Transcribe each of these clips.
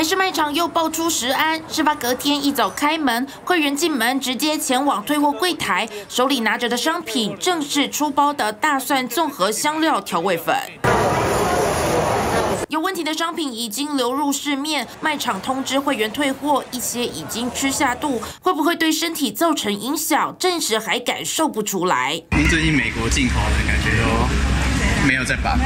美式卖场又爆出食安，事发隔天一早开门，会员进门直接前往退货柜台，手里拿着的商品正是出包的大蒜综合香料调味粉。有问题的商品已经流入市面，卖场通知会员退货，一些已经吃下肚，会不会对身体造成影响？暂时还感受不出来。您最近美国进口的感觉都没有在把，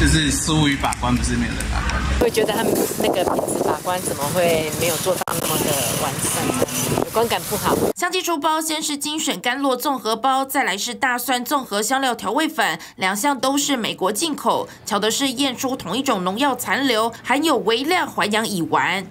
就是疏于把关，不是没有在把。会觉得他们那个品质把关怎么会没有做到那么的完善，观感不好。香鸡猪包先是精选甘露综合包，再来是大蒜综合香料调味粉，两项都是美国进口。巧的是验出同一种农药残留，含有微量环氧乙烷。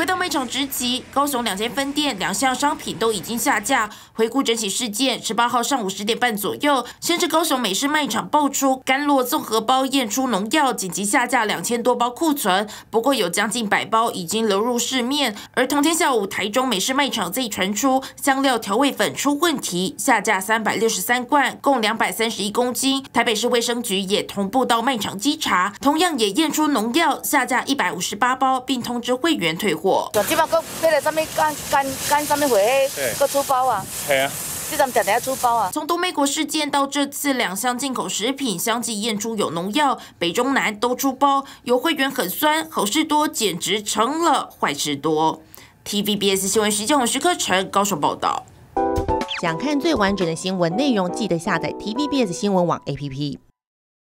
回到卖场直击，高雄两间分店两项商品都已经下架。回顾整起事件，十八号上午十点半左右，先是高雄美式卖场爆出甘洛综合包验出农药，紧急下架两千多包库存。不过有将近百包已经流入市面。而同天下午，台中美式卖场再传出香料调味粉出问题，下架三百六十三罐，共两百三十一公斤。台北市卫生局也同步到卖场稽查，同样也验出农药，下架一百五十八包，并通知会员退货。就即马搁买了什么干干干啥物货？搁出包啊？系啊，这阵常常出包啊。从东美国事件到这次两项进口食品相继验出有农药，北中南都出包，有会员很酸，好事多简直成了坏事多。TVBS 新闻徐建宏、徐克成高手报道。想看最完整的新闻内容，记得下载 TVBS 新闻网 APP。